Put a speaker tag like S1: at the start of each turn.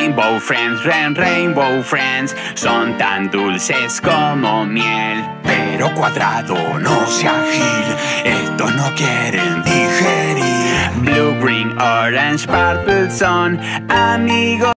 S1: Rainbow Friends, ren, Rainbow Friends, son tan dulces como miel.
S2: Pero cuadrado, no sea gil, estos no quieren digerir.
S1: Blue, green, orange, purple son amigos.